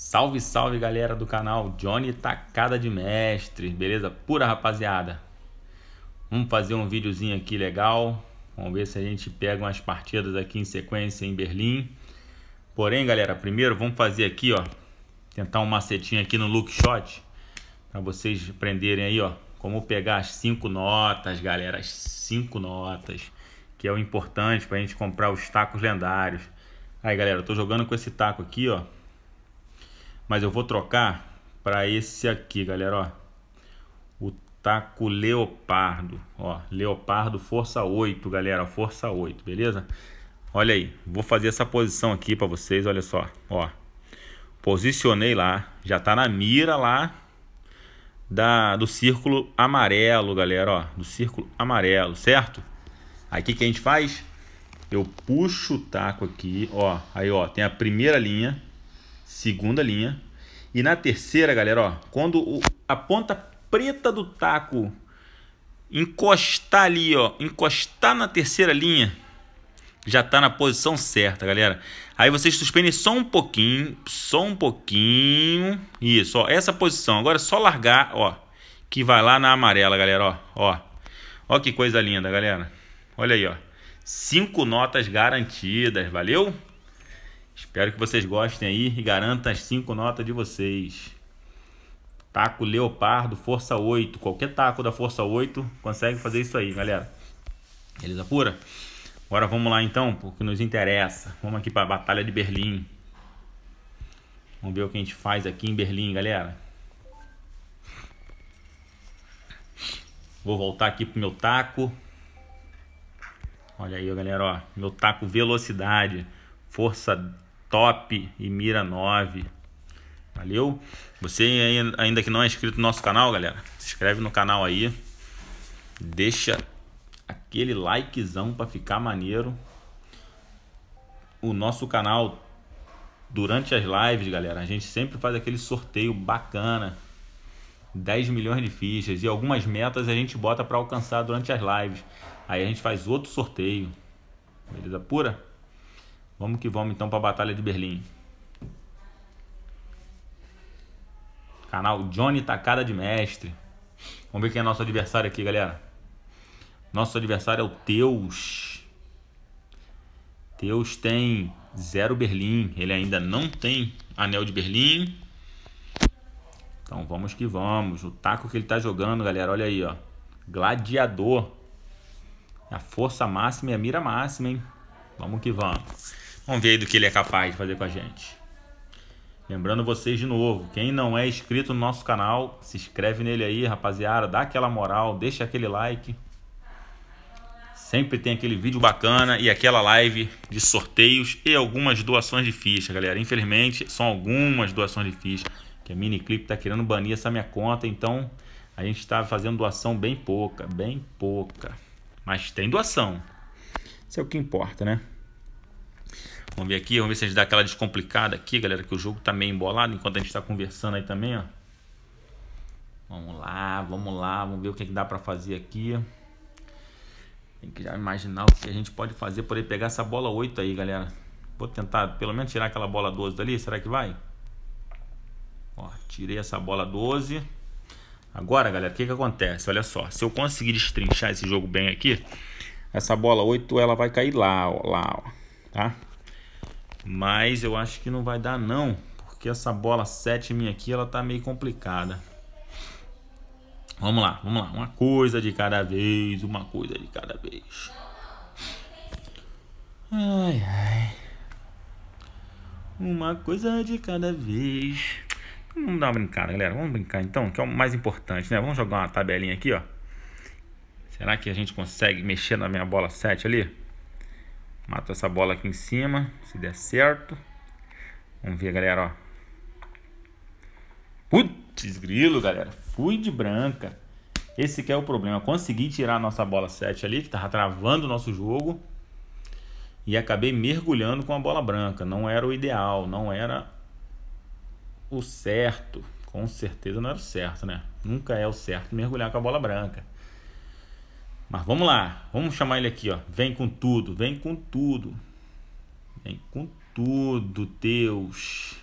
Salve, salve galera do canal Johnny Tacada de Mestre, beleza? Pura rapaziada. Vamos fazer um videozinho aqui legal. Vamos ver se a gente pega umas partidas aqui em sequência em Berlim. Porém, galera, primeiro vamos fazer aqui, ó, tentar um macetinho aqui no look shot para vocês aprenderem aí, ó, como pegar as cinco notas, galera, as cinco notas, que é o importante para a gente comprar os tacos lendários. Aí, galera, eu tô jogando com esse taco aqui, ó, mas eu vou trocar para esse aqui, galera, ó. O taco leopardo, ó. Leopardo força 8, galera, força 8, beleza? Olha aí, vou fazer essa posição aqui para vocês, olha só, ó. Posicionei lá, já tá na mira lá da do círculo amarelo, galera, ó, do círculo amarelo, certo? Que, que a gente faz? Eu puxo o taco aqui, ó, aí ó, tem a primeira linha, segunda linha. E na terceira, galera, ó, quando o, a ponta preta do taco encostar ali, ó, encostar na terceira linha, já tá na posição certa, galera. Aí vocês suspendem só um pouquinho, só um pouquinho. Isso, ó, essa posição. Agora é só largar, ó, que vai lá na amarela, galera, ó, ó. Ó que coisa linda, galera. Olha aí, ó. Cinco notas garantidas, valeu? Espero que vocês gostem aí e garantam as 5 notas de vocês. Taco Leopardo, Força 8. Qualquer taco da Força 8 consegue fazer isso aí, galera. Beleza pura? Agora vamos lá então, porque nos interessa. Vamos aqui para a Batalha de Berlim. Vamos ver o que a gente faz aqui em Berlim, galera. Vou voltar aqui pro meu taco. Olha aí, galera, ó. Meu taco velocidade, força top e mira 9. Valeu? Você ainda que não é inscrito no nosso canal, galera, se inscreve no canal aí. Deixa aquele likezão para ficar maneiro. O nosso canal durante as lives, galera, a gente sempre faz aquele sorteio bacana. 10 milhões de fichas e algumas metas a gente bota para alcançar durante as lives. Aí a gente faz outro sorteio. Beleza pura? Vamos que vamos então para a Batalha de Berlim. Canal Johnny Tacada de Mestre. Vamos ver quem é nosso adversário aqui, galera. Nosso adversário é o Teus. Teus tem zero Berlim. Ele ainda não tem anel de Berlim. Então vamos que vamos. O taco que ele tá jogando, galera, olha aí, ó. Gladiador. A força máxima e a mira máxima, hein? Vamos que vamos. Vamos ver aí do que ele é capaz de fazer com a gente. Lembrando vocês de novo, quem não é inscrito no nosso canal, se inscreve nele aí, rapaziada, dá aquela moral, deixa aquele like. Sempre tem aquele vídeo bacana e aquela live de sorteios e algumas doações de ficha, galera. Infelizmente, são algumas doações de ficha, que a Miniclip tá querendo banir essa minha conta, então a gente está fazendo doação bem pouca, bem pouca. Mas tem doação. Isso é o que importa, né? Vamos ver aqui, vamos ver se a gente dá aquela descomplicada aqui, galera, que o jogo tá meio embolado enquanto a gente está conversando aí também, ó. Vamos lá, vamos lá, vamos ver o que, é que dá para fazer aqui. Tem que já imaginar o que a gente pode fazer, poder pegar essa bola 8 aí, galera. Vou tentar pelo menos tirar aquela bola 12 dali, será que vai? Ó, tirei essa bola 12. Agora, galera, o que que acontece? Olha só, se eu conseguir destrinchar esse jogo bem aqui, essa bola 8 ela vai cair lá, ó, lá, ó, tá? Mas eu acho que não vai dar não, porque essa bola 7 minha aqui, ela tá meio complicada. Vamos lá, vamos lá. Uma coisa de cada vez, uma coisa de cada vez. Ai, ai. Uma coisa de cada vez. Vamos dar uma brincada, galera. Vamos brincar então, que é o mais importante, né? Vamos jogar uma tabelinha aqui, ó. Será que a gente consegue mexer na minha bola 7 ali? Mato essa bola aqui em cima, se der certo. Vamos ver, galera, ó. Putz, grilo, galera. Fui de branca. Esse que é o problema. Consegui tirar a nossa bola 7 ali, que tava travando o nosso jogo. E acabei mergulhando com a bola branca. Não era o ideal, não era o certo. Com certeza não era o certo, né? Nunca é o certo mergulhar com a bola branca. Mas vamos lá, vamos chamar ele aqui, ó. Vem com tudo, vem com tudo. Vem com tudo, Deus.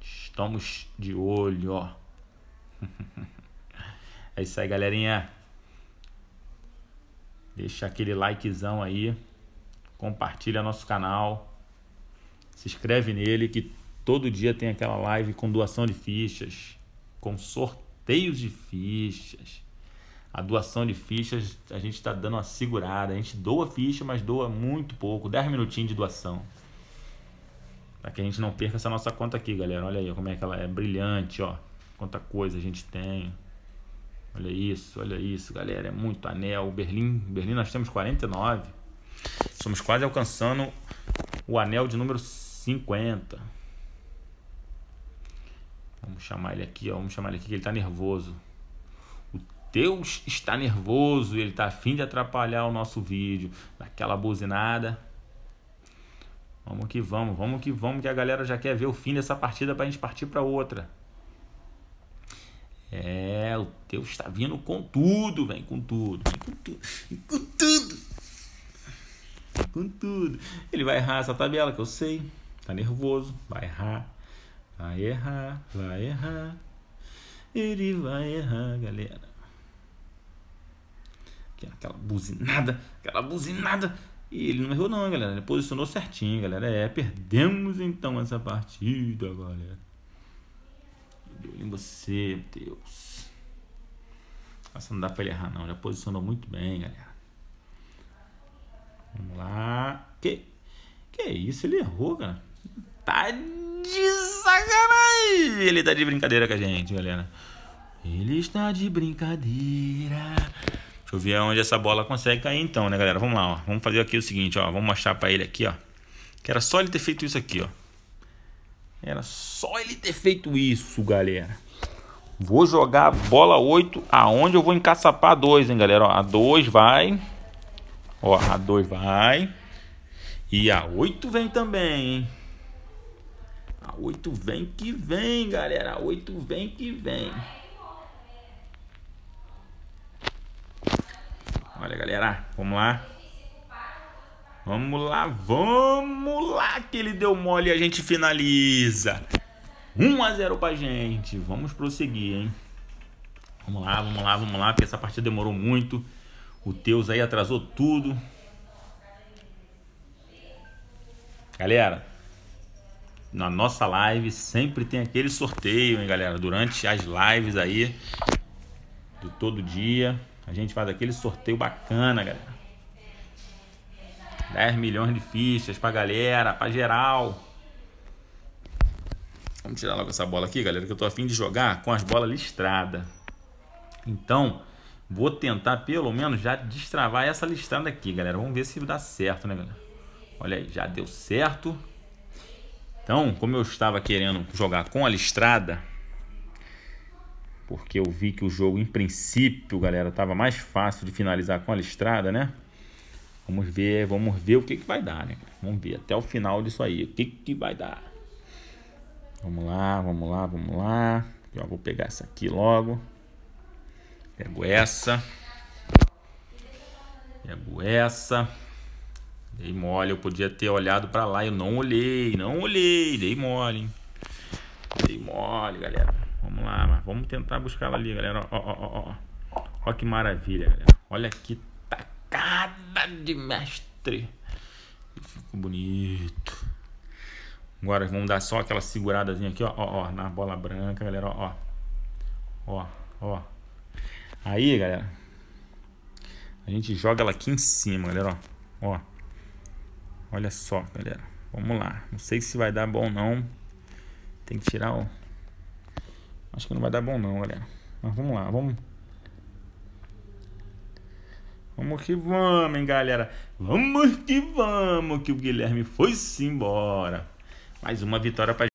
Estamos de olho, ó. É isso aí, galerinha. Deixa aquele likezão aí. Compartilha nosso canal. Se inscreve nele que todo dia tem aquela live com doação de fichas, com sorteios de fichas. A doação de fichas, a gente está dando uma segurada. A gente doa ficha, mas doa muito pouco. 10 minutinhos de doação. Para que a gente não perca essa nossa conta aqui, galera. Olha aí como é que ela é brilhante, ó. Quanta coisa a gente tem. Olha isso, olha isso, galera. É muito anel. Berlim, Berlim nós temos 49. Estamos quase alcançando o anel de número 50. Vamos chamar ele aqui, ó. Vamos chamar ele aqui que ele está nervoso. Deus está nervoso, ele está afim de atrapalhar o nosso vídeo. Daquela buzinada. Vamos que vamos, vamos que vamos, que a galera já quer ver o fim dessa partida para a gente partir para outra. É, o Deus está vindo com tudo, vem com tudo, vem com tudo, vem com tudo. Com tudo. Ele vai errar essa tabela que eu sei. Tá nervoso, vai errar. Vai errar, vai errar. Ele vai errar, galera. Aquela buzinada, aquela buzinada. E ele não errou não, galera. Ele posicionou certinho, galera. É, perdemos então essa partida, galera em você, Deus. Essa não dá pra ele errar, não. Já posicionou muito bem, galera. Vamos lá. Que, que isso? Ele errou, cara. Tá de sacanagem. Ele tá de brincadeira com a gente, galera. Ele está de brincadeira. Deixa eu ver onde essa bola consegue cair então, né, galera? Vamos lá, ó. Vamos fazer aqui o seguinte, ó. Vamos mostrar pra ele aqui, ó. Que era só ele ter feito isso aqui, ó. Era só ele ter feito isso, galera. Vou jogar a bola 8 aonde eu vou encaçapar 2, hein, galera. Ó, a 2 vai. Ó, a 2 vai. E a 8 vem também, hein. A 8 vem que vem, galera. A 8 vem que vem. Galera. Vamos lá. Vamos lá, vamos lá que ele deu mole e a gente finaliza. 1 a 0 pra gente. Vamos prosseguir, hein? Vamos lá, vamos lá, vamos lá, porque essa partida demorou muito. O Teus aí atrasou tudo. Galera, na nossa live sempre tem aquele sorteio, hein, galera? Durante as lives aí de todo dia, a gente faz aquele sorteio bacana, galera. 10 milhões de fichas pra galera, pra geral. Vamos tirar logo essa bola aqui, galera, que eu tô afim de jogar com as bolas listradas. Então, vou tentar pelo menos já destravar essa listrada aqui, galera. Vamos ver se dá certo, né, galera? Olha aí, já deu certo. Então, como eu estava querendo jogar com a listrada, porque eu vi que o jogo, em princípio, galera, estava mais fácil de finalizar com a listrada, né? Vamos ver, vamos ver o que, que vai dar, né? Vamos ver até o final disso aí, o que, que vai dar. Vamos lá, vamos lá, vamos lá. Já vou pegar essa aqui logo. Pego essa. Pego essa. Dei mole, eu podia ter olhado para lá, eu não olhei, não olhei, dei mole, hein? Dei mole, galera. Vamos lá, vamos tentar buscar ela ali, galera. Ó, ó, ó, ó. Ó que maravilha, galera. Olha que tacada de mestre. Ficou bonito. Agora vamos dar só aquela seguradazinha aqui, ó, ó, ó, na bola branca, galera, ó. Ó, ó. Aí, galera. A gente joga ela aqui em cima, galera, ó. Ó. Olha só, galera. Vamos lá. Não sei se vai dar bom não. Tem que tirar o Acho que não vai dar bom não, galera. Mas vamos lá, vamos Vamos que vamos, hein, galera. Vamos que vamos, que o Guilherme foi-se embora. Mais uma vitória pra